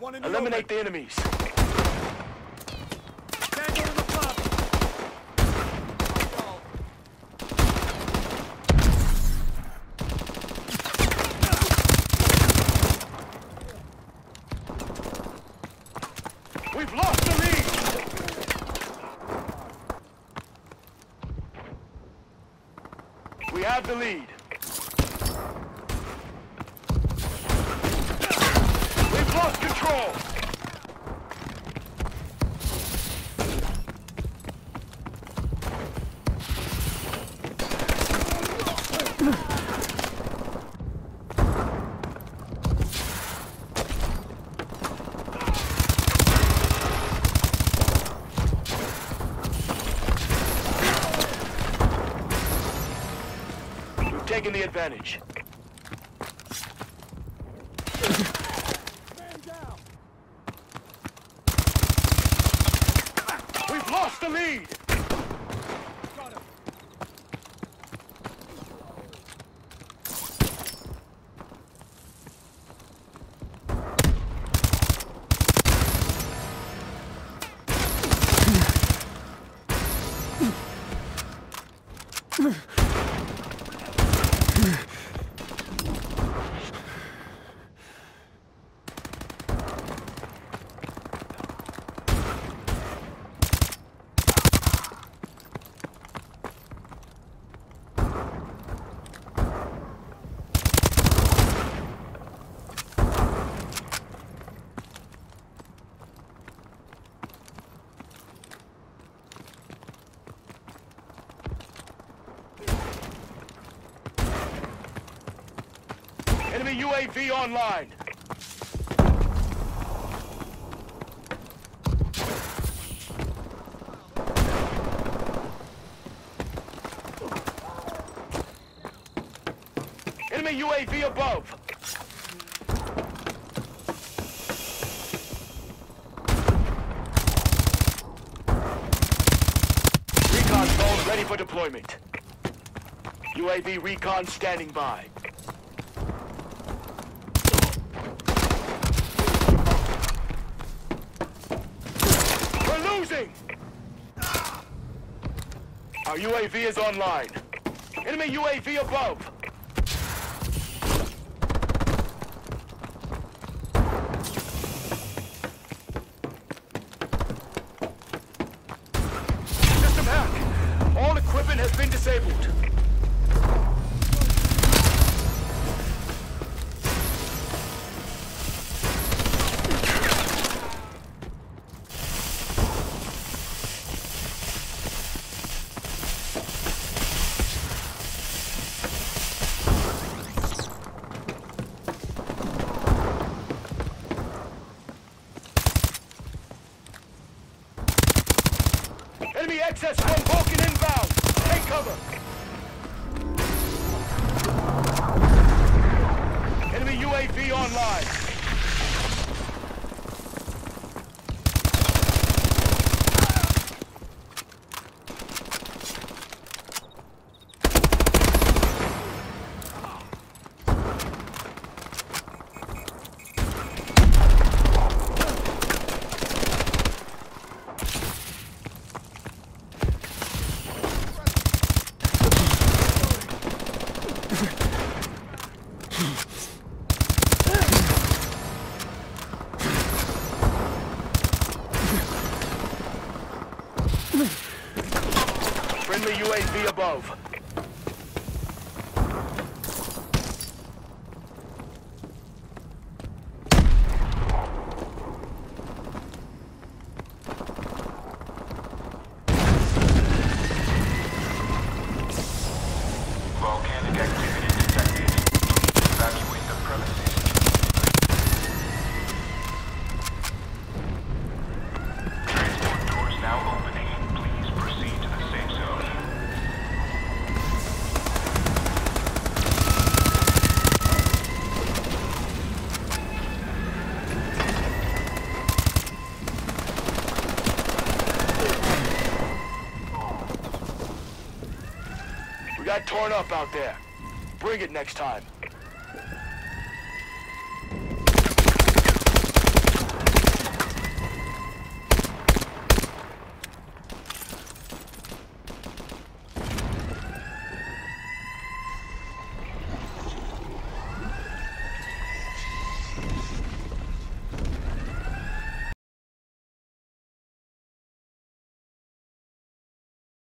one in Eliminate the enemies. The front. We've lost the lead! We have the lead. We've control! We've taken the advantage. Lost the lead! Enemy UAV online. Enemy UAV above. Recon drone ready for deployment. UAV recon standing by. We're! Our UAV is online. Enemy UAV above. System hack. All equipment has been disabled. Access from Vulcan inbound. Take cover. Enemy UAV online. Friendly UAV above. Got torn up out there. Bring it next time.